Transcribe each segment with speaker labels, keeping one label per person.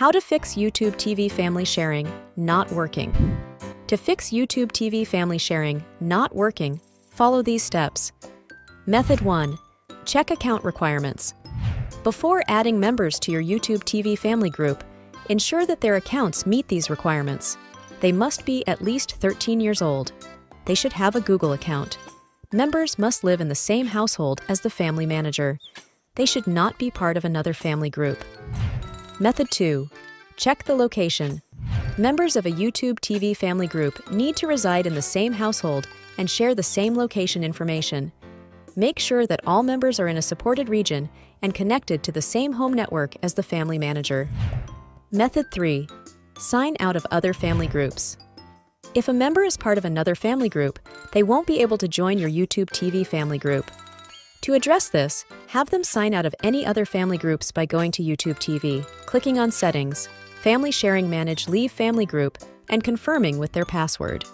Speaker 1: How to fix YouTube TV family sharing not working. To fix YouTube TV family sharing not working, follow these steps. Method 1. Check account requirements. Before adding members to your YouTube TV family group, ensure that their accounts meet these requirements. They must be at least 13 years old. They should have a Google account. Members must live in the same household as the family manager. They should not be part of another family group. Method 2. Check the location. Members of a YouTube TV family group need to reside in the same household and share the same location information. Make sure that all members are in a supported region and connected to the same home network as the family manager. Method 3. Sign out of other family groups. If a member is part of another family group, they won't be able to join your YouTube TV family group. To address this, have them sign out of any other family groups by going to YouTube TV, clicking on Settings, Family Sharing Manage Leave Family Group, and confirming with their password.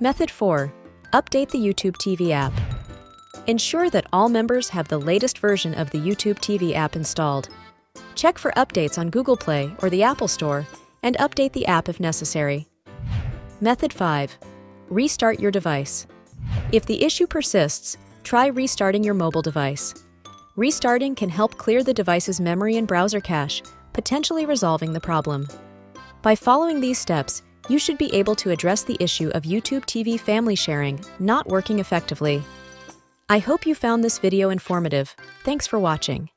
Speaker 1: Method 4. Update the YouTube TV app. Ensure that all members have the latest version of the YouTube TV app installed. Check for updates on Google Play or the Apple Store and update the app if necessary. Method 5. Restart your device. If the issue persists, try restarting your mobile device. Restarting can help clear the device's memory and browser cache, potentially resolving the problem. By following these steps, you should be able to address the issue of YouTube TV family sharing not working effectively. I hope you found this video informative. Thanks for watching.